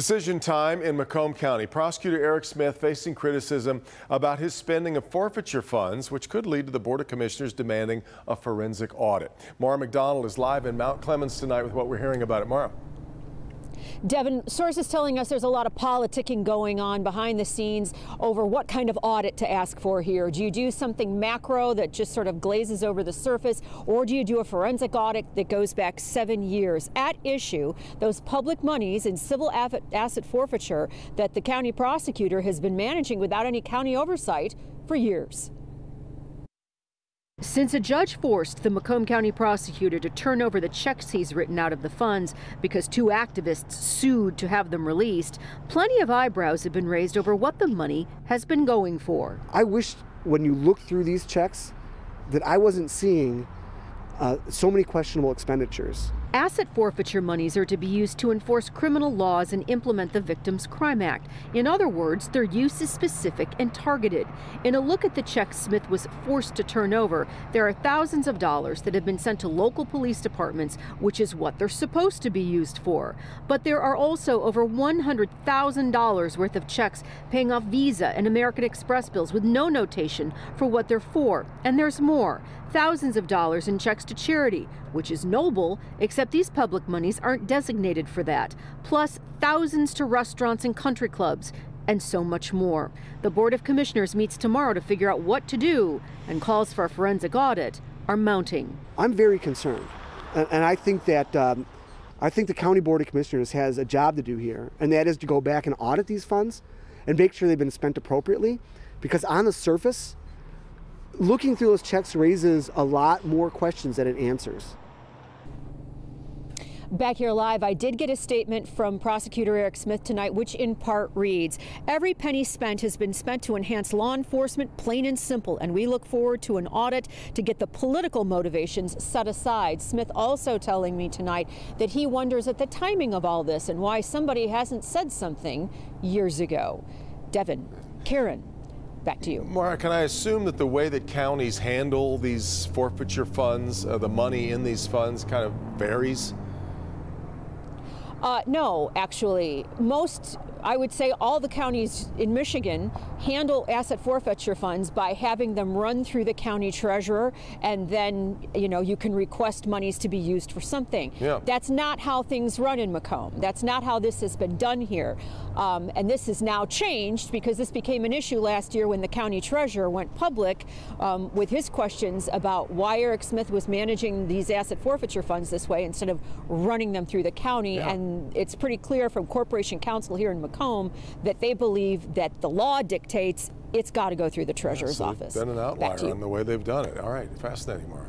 Decision time in Macomb County. Prosecutor Eric Smith facing criticism about his spending of forfeiture funds, which could lead to the Board of Commissioners demanding a forensic audit. Mara McDonald is live in Mount Clemens tonight with what we're hearing about it. Mara. Devin, sources telling us there's a lot of politicking going on behind the scenes over what kind of audit to ask for here. Do you do something macro that just sort of glazes over the surface, or do you do a forensic audit that goes back seven years? At issue, those public monies in civil asset forfeiture that the county prosecutor has been managing without any county oversight for years. Since a judge forced the Macomb County prosecutor to turn over the checks he's written out of the funds because two activists sued to have them released, plenty of eyebrows have been raised over what the money has been going for. I wish when you look through these checks that I wasn't seeing uh, so many questionable expenditures. Asset forfeiture monies are to be used to enforce criminal laws and implement the Victims' Crime Act. In other words, their use is specific and targeted. In a look at the checks Smith was forced to turn over, there are thousands of dollars that have been sent to local police departments, which is what they're supposed to be used for. But there are also over $100,000 worth of checks paying off Visa and American Express bills with no notation for what they're for. And there's more thousands of dollars in checks to charity, which is noble, except these public monies aren't designated for that, plus thousands to restaurants and country clubs, and so much more. The Board of Commissioners meets tomorrow to figure out what to do, and calls for a forensic audit are mounting. I'm very concerned, and I think that. Um, I think the County Board of Commissioners has a job to do here, and that is to go back and audit these funds and make sure they've been spent appropriately. Because on the surface, looking through those checks raises a lot more questions than it answers. Back here live, I did get a statement from prosecutor Eric Smith tonight, which in part reads, every penny spent has been spent to enhance law enforcement, plain and simple, and we look forward to an audit to get the political motivations set aside. Smith also telling me tonight that he wonders at the timing of all this and why somebody hasn't said something years ago. Devin, Karen, Back to you. Mara, can I assume that the way that counties handle these forfeiture funds, uh, the money in these funds, kind of varies? Uh, no, actually. Most I would say all the counties in Michigan handle asset forfeiture funds by having them run through the county treasurer and then, you know, you can request monies to be used for something. Yeah. That's not how things run in Macomb. That's not how this has been done here. Um, and this has now changed because this became an issue last year when the county treasurer went public um, with his questions about why Eric Smith was managing these asset forfeiture funds this way instead of running them through the county. Yeah. And it's pretty clear from Corporation Counsel here in Macomb Macomb that they believe that the law dictates it's got to go through the treasurer's yeah, so office. Been an outlier on the way they've done it. All right, fascinating, Mark.